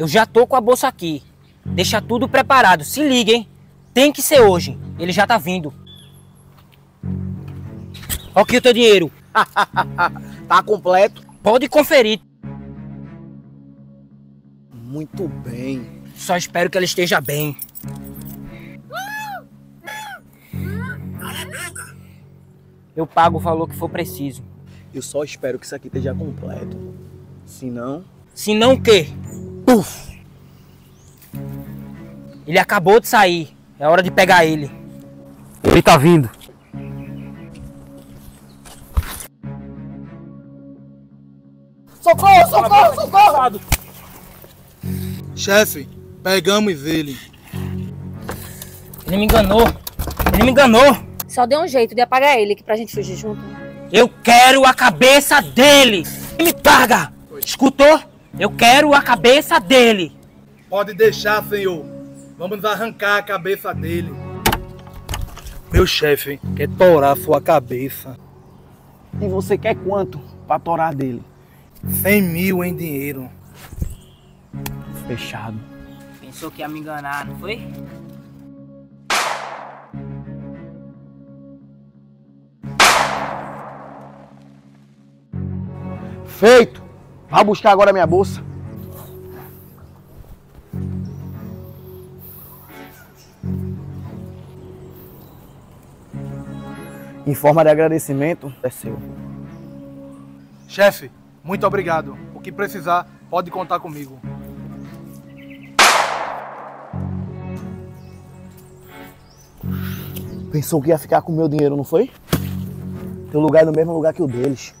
Eu já tô com a bolsa aqui. Deixa tudo preparado. Se liga, hein? Tem que ser hoje. Ele já tá vindo. Ó aqui o teu dinheiro. tá completo? Pode conferir. Muito bem. Só espero que ela esteja bem. Eu pago o valor que for preciso. Eu só espero que isso aqui esteja completo. Se não. Se não o quê? Puf! Ele acabou de sair. É hora de pegar ele. Ele tá vindo. Socorro, socorro, socorro! Chefe, pegamos ele. Ele me enganou. Ele me enganou. Só deu um jeito de apagar ele aqui pra gente fugir junto. Eu quero a cabeça dele. Me paga. Escutou? Eu quero a cabeça dele. Pode deixar, senhor. Vamos arrancar a cabeça dele. Meu chefe quer torar sua cabeça. E você quer quanto pra torar dele? Cem mil em dinheiro. Fechado. Pensou que ia me enganar, não foi? Feito! Vá buscar agora minha bolsa. Em forma de agradecimento, é seu. Chefe, muito obrigado. O que precisar, pode contar comigo. Pensou que ia ficar com o meu dinheiro, não foi? Teu lugar é no mesmo lugar que o deles.